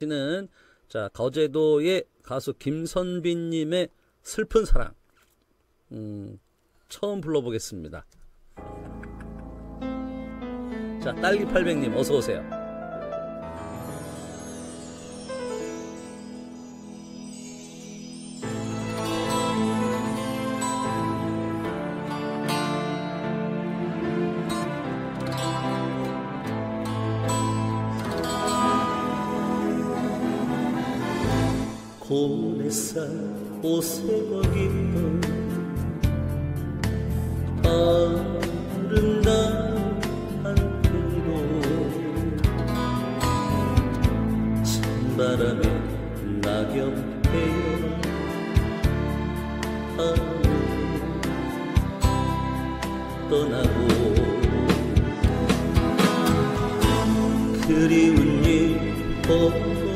씨는 자 거제도의 가수 김선빈님의 슬픈 사랑 음, 처음 불러보겠습니다. 자 딸기 800님 어서 오세요. 고내산 오색거리던 아름다운 한편도 찬바람에 낙엽 하늘 떠나고 그리운 일 보고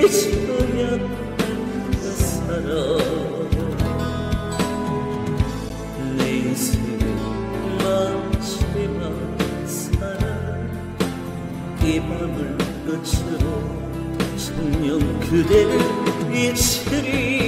잊어야 할 사랑 내 인생의 마지막 사랑. 이 밤을 끝으로 청년 그대를 잊으리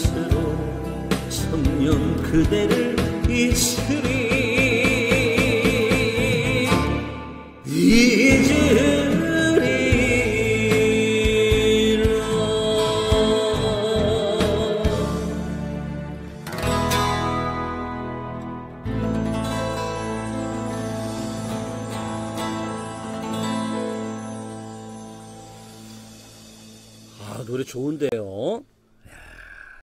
끝으로 청년 그대를 잊으리. 아 노래 좋은데요